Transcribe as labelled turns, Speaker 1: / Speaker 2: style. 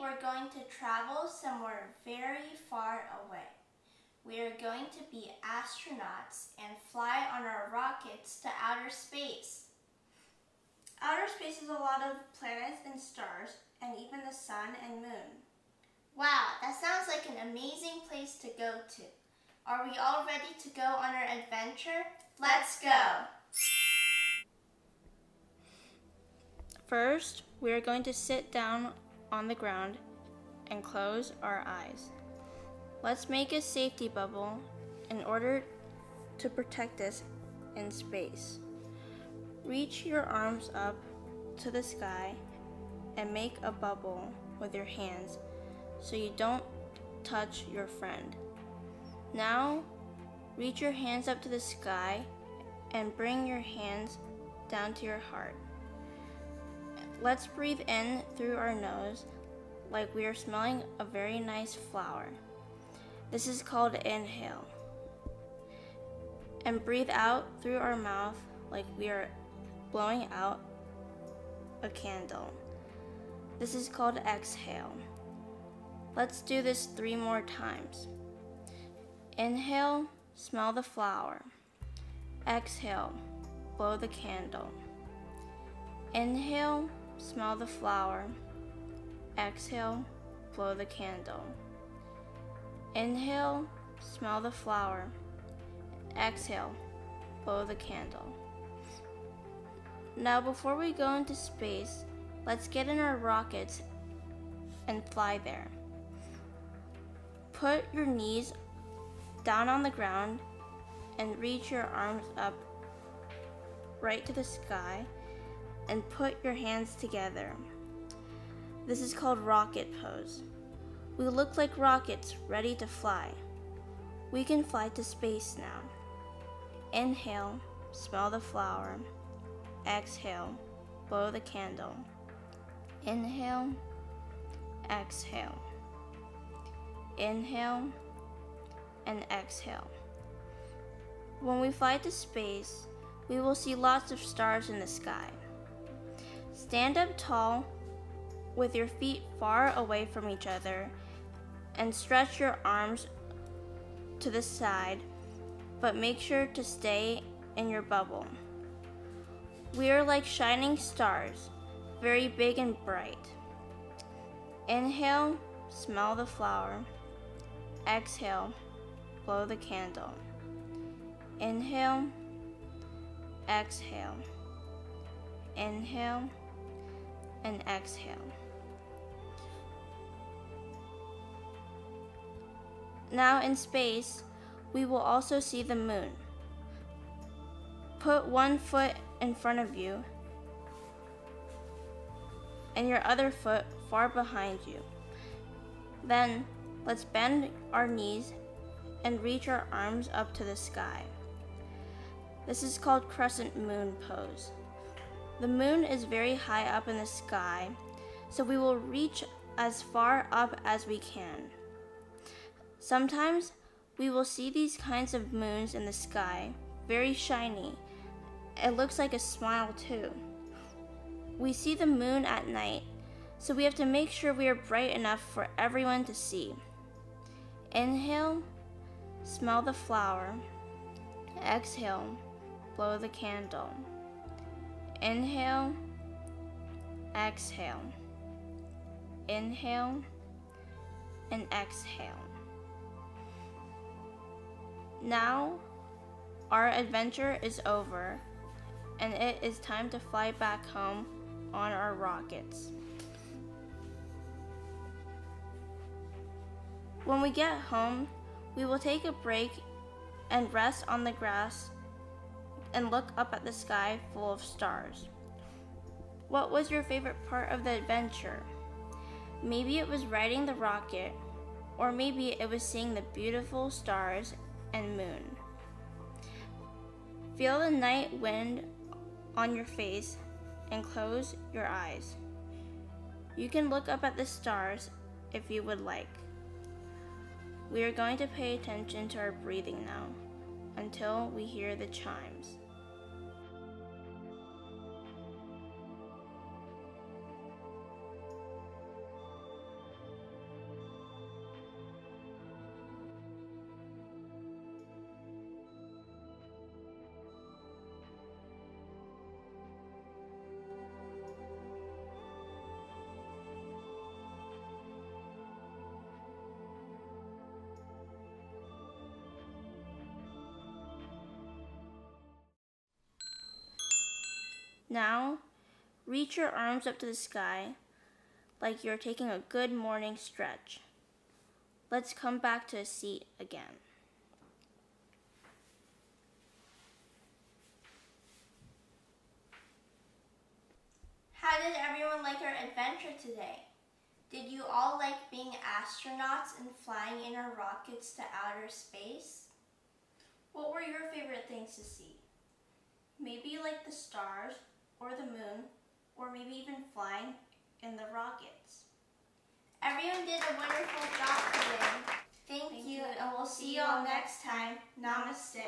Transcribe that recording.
Speaker 1: we're going to travel somewhere very far away. We are going to be astronauts and fly on our rockets to outer space. Outer space is a lot of planets and stars, and even the sun and moon. Wow, that sounds like an amazing place to go to. Are we all ready to go on our adventure? Let's go! First, we are going to sit down on the ground and close our eyes. Let's make a safety bubble in order to protect us in space. Reach your arms up to the sky and make a bubble with your hands so you don't touch your friend. Now, reach your hands up to the sky and bring your hands down to your heart. Let's breathe in through our nose like we are smelling a very nice flower. This is called inhale. And breathe out through our mouth like we are blowing out a candle. This is called exhale. Let's do this three more times. Inhale, smell the flower. Exhale, blow the candle. Inhale, smell the flower. Exhale, blow the candle. Inhale, smell the flower. Exhale, blow the candle. Now, before we go into space, let's get in our rockets and fly there. Put your knees down on the ground and reach your arms up right to the sky and put your hands together. This is called rocket pose. We look like rockets ready to fly. We can fly to space now. Inhale, smell the flower. Exhale, blow the candle. Inhale, exhale. Inhale and exhale. When we fly to space, we will see lots of stars in the sky. Stand up tall with your feet far away from each other and stretch your arms to the side, but make sure to stay in your bubble. We are like shining stars, very big and bright. Inhale, smell the flower. Exhale, blow the candle. Inhale, exhale. Inhale and exhale. Now in space, we will also see the moon. Put one foot in front of you and your other foot far behind you. Then let's bend our knees and reach our arms up to the sky. This is called crescent moon pose. The moon is very high up in the sky, so we will reach as far up as we can. Sometimes we will see these kinds of moons in the sky, very shiny. It looks like a smile too. We see the moon at night, so we have to make sure we are bright enough for everyone to see. Inhale, smell the flower. Exhale, blow the candle. Inhale, exhale. Inhale and exhale. Now, our adventure is over, and it is time to fly back home on our rockets. When we get home, we will take a break and rest on the grass and look up at the sky full of stars. What was your favorite part of the adventure? Maybe it was riding the rocket, or maybe it was seeing the beautiful stars and moon. Feel the night wind on your face and close your eyes. You can look up at the stars if you would like. We are going to pay attention to our breathing now until we hear the chimes. Now, reach your arms up to the sky like you're taking a good morning stretch. Let's come back to a seat again. How did everyone like our adventure today? Did you all like being astronauts and flying in our rockets to outer space? What were your favorite things to see? Maybe you like the stars, or the moon, or maybe even flying in the rockets. Everyone did a wonderful job today. Thank, Thank you, you, and we'll see you all next time. Namaste.